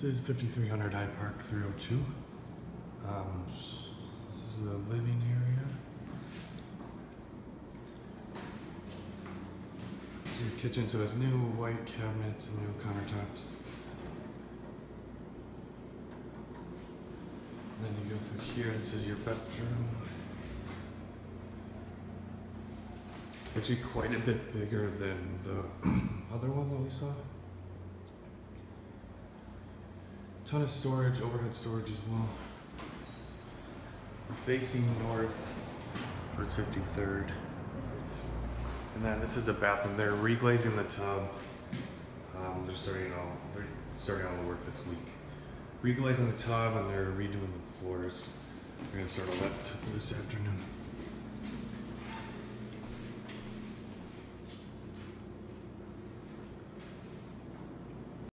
This is 5300 Hyde Park 302. Um, this is the living area. This is the kitchen, so it's new white cabinets and new countertops. And then you go through here, this is your bedroom. Actually, quite a bit bigger than the other one that we saw. Ton of storage, overhead storage as well. We're facing north towards 53rd. And then this is a bathroom. They're reglazing the tub. Um, they're starting all they're starting all the work this week. Reglazing the tub and they're redoing the floors. They're gonna start all that this afternoon.